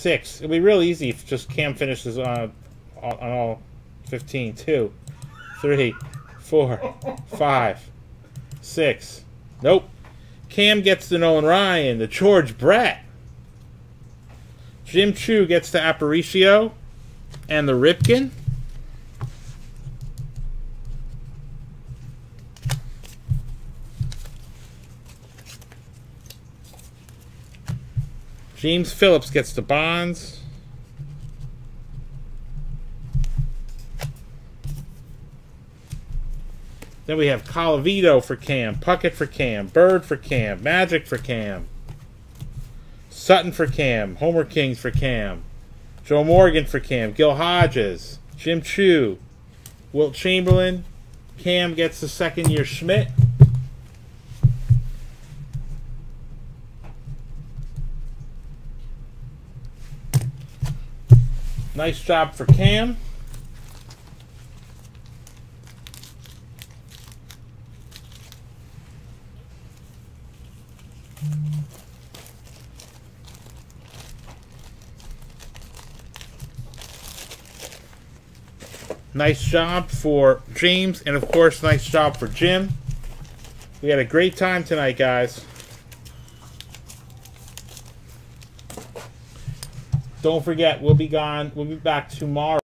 Six. It'll be real easy if just Cam finishes on, on all 15. Two, three, four, five, six. Nope. Cam gets the Nolan Ryan, the George Brett. Jim Chu gets the Aparicio and the Ripken. James Phillips gets the Bonds. Then we have Colavito for Cam, Puckett for Cam, Bird for Cam, Magic for Cam, Sutton for Cam, Homer Kings for Cam, Joe Morgan for Cam, Gil Hodges, Jim Chu, Wilt Chamberlain, Cam gets the second year Schmidt. Nice job for Cam. Nice job for James, and of course, nice job for Jim. We had a great time tonight, guys. Don't forget, we'll be gone. We'll be back tomorrow.